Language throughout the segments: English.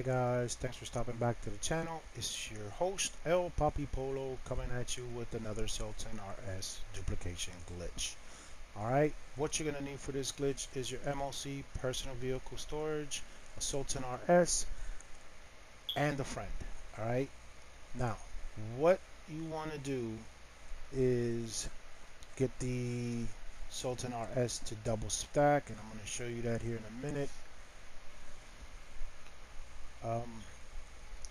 Hey guys, thanks for stopping back to the channel. It's your host El Papi Polo coming at you with another Sultan RS duplication glitch. Alright, what you're going to need for this glitch is your MOC, personal vehicle storage, a Sultan RS, and a friend. Alright, now what you want to do is get the Sultan RS to double stack, and I'm going to show you that here in a minute. Um,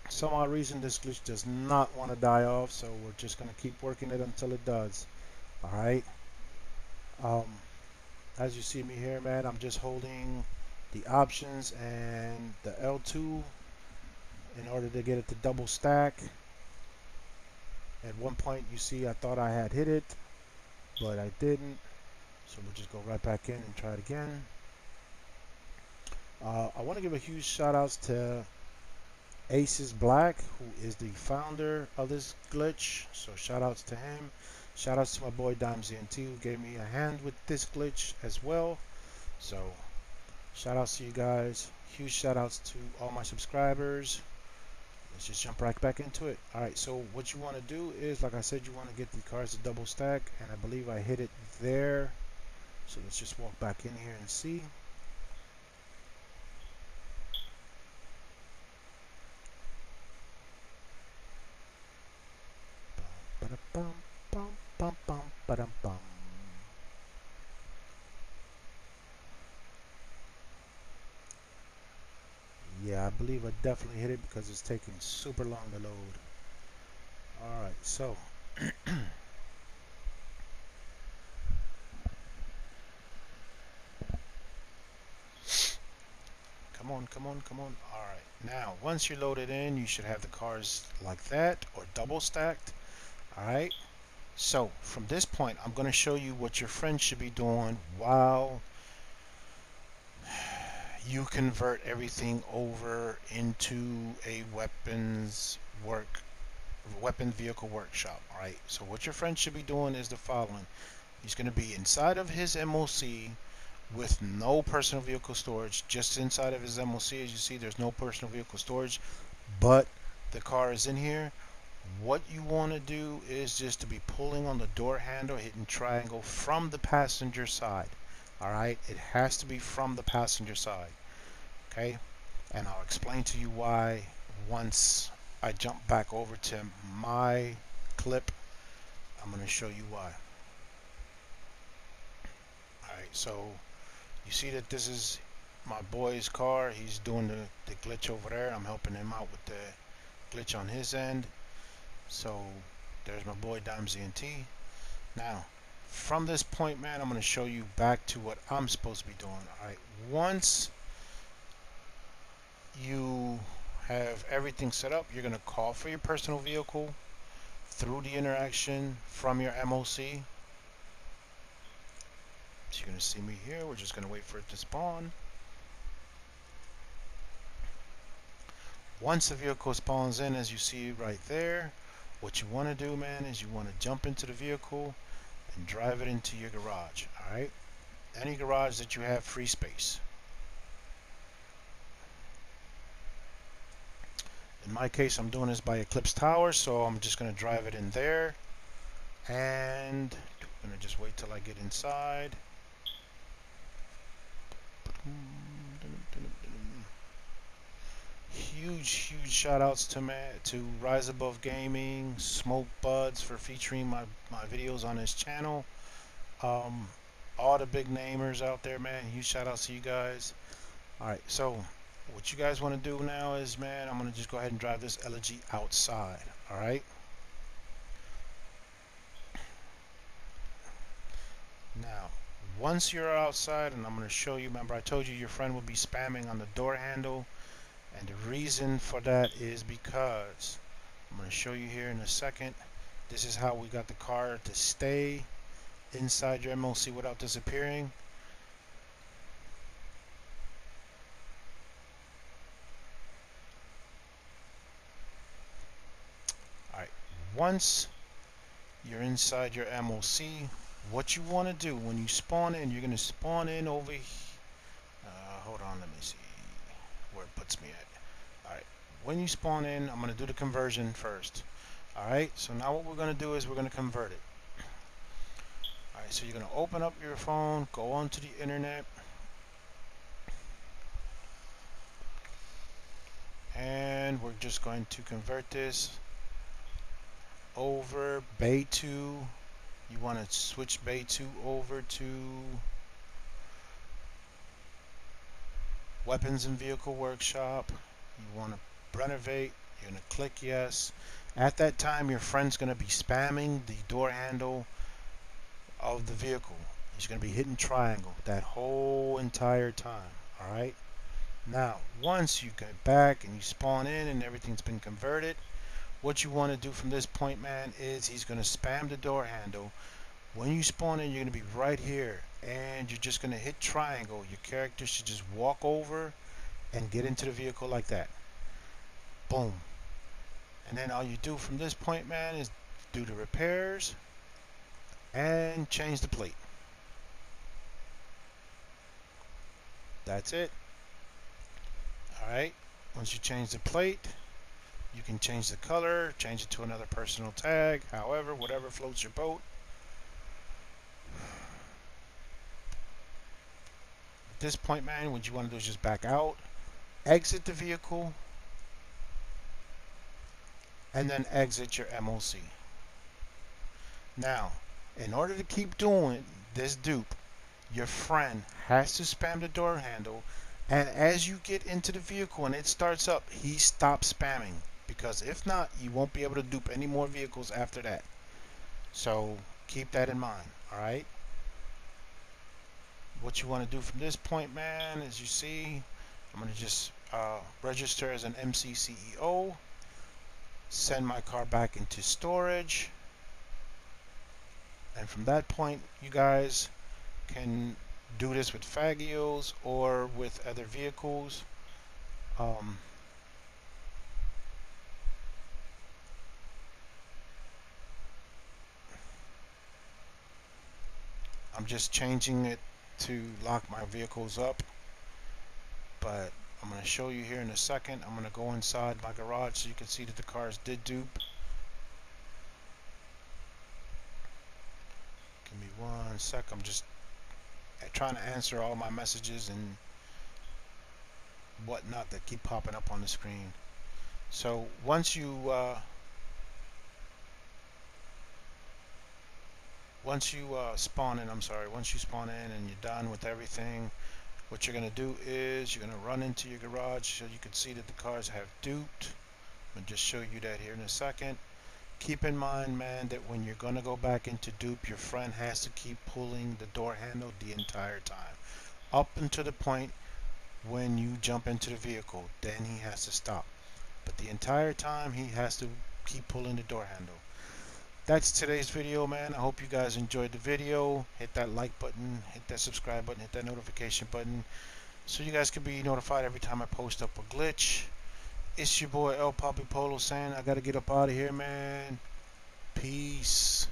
some odd reason this glitch does not want to die off, so we're just going to keep working it until it does. Alright. Um, as you see me here, man, I'm just holding the options and the L2 in order to get it to double stack. At one point, you see, I thought I had hit it, but I didn't. So we'll just go right back in and try it again. Uh, I want to give a huge shout outs to Aces Black, who is the founder of this glitch. So shout outs to him. Shout outs to my boy Dime ZNT who gave me a hand with this glitch as well. So shout outs to you guys. Huge shout outs to all my subscribers. Let's just jump right back into it. Alright, so what you want to do is, like I said, you want to get the cards to double stack. And I believe I hit it there. So let's just walk back in here and see. Yeah, I believe I definitely hit it because it's taking super long to load. Alright, so Come on, come on, come on. Alright, now once you're loaded in, you should have the cars like that or double stacked. Alright, so from this point, I'm going to show you what your friend should be doing while you convert everything over into a weapons work weapon vehicle workshop alright? So what your friend should be doing is the following. He's going to be inside of his MOC with no personal vehicle storage. Just inside of his MOC as you see there's no personal vehicle storage but the car is in here what you want to do is just to be pulling on the door handle hitting triangle from the passenger side alright it has to be from the passenger side okay? And I'll explain to you why once I jump back over to my clip I'm going to show you why. Alright so you see that this is my boy's car. He's doing the, the glitch over there. I'm helping him out with the glitch on his end so there's my boy Dime ZNT now from this point man I'm going to show you back to what I'm supposed to be doing alright? Once you have everything set up you're going to call for your personal vehicle through the interaction from your MOC so you're going to see me here. We're just going to wait for it to spawn. Once the vehicle spawns in as you see right there what you want to do man is you want to jump into the vehicle and drive it into your garage alright? Any garage that you have free space. In my case I'm doing this by Eclipse Tower so I'm just gonna drive it in there and I'm gonna just wait till I get inside huge huge shout outs to to Rise Above Gaming Smoke Buds for featuring my, my videos on his channel. Um, all the big namers out there man huge shout outs to you guys. Alright so what you guys want to do now is man I'm gonna just go ahead and drive this Elegy outside alright? Now once you're outside and I'm going to show you remember I told you your friend will be spamming on the door handle and the reason for that is because I'm going to show you here in a second this is how we got the car to stay inside your MOC without disappearing. Alright once you're inside your MOC what you want to do when you spawn in you're going to spawn in over uh, hold on let me see where it puts me at alright when you spawn in, I'm going to do the conversion first. Alright, so now what we're going to do is we're going to convert it. Alright, so you're going to open up your phone, go onto the internet, and we're just going to convert this over Bay2 you want to switch Bay2 over to weapons and vehicle workshop. You want to renovate you're going to click yes. At that time your friend's going to be spamming the door handle of the vehicle. He's going to be hitting triangle that whole entire time alright? Now, once you get back and you spawn in and everything's been converted, what you want to do from this point, man, is he's going to spam the door handle. When you spawn in, you're going to be right here, and you're just going to hit triangle. Your character should just walk over and get into the vehicle like that. Boom. And then all you do from this point, man, is do the repairs and change the plate. That's it. Alright, once you change the plate, you can change the color, change it to another personal tag, however, whatever floats your boat. At this point, man, what you want to do is just back out, exit the vehicle, and then exit your MOC. Now, in order to keep doing this dupe, your friend has to spam the door handle and as you get into the vehicle and it starts up, he stops spamming. Because if not, you won't be able to dupe any more vehicles after that. So keep that in mind, alright? What you want to do from this point, man, as you see, I'm going to just uh, register as an MCCEO, send my car back into storage, and from that point, you guys can do this with Faggios or with other vehicles. Um, I'm just changing it to lock my vehicles up but I'm going to show you here in a second I'm going to go inside my garage so you can see that the cars did dupe give me one sec I'm just trying to answer all my messages and whatnot that keep popping up on the screen. So once you uh, once you uh, spawn in, I'm sorry, once you spawn in and you're done with everything, what you're going to do is you're going to run into your garage so you can see that the cars have duped. To just show you that here in a second. Keep in mind, man, that when you're going to go back into dupe, your friend has to keep pulling the door handle the entire time. Up until the point when you jump into the vehicle, then he has to stop. But the entire time, he has to keep pulling the door handle. That's today's video, man. I hope you guys enjoyed the video. Hit that like button, hit that subscribe button, hit that notification button so you guys can be notified every time I post up a glitch. It's your boy El Papi Polo saying I gotta get up out of here, man. Peace.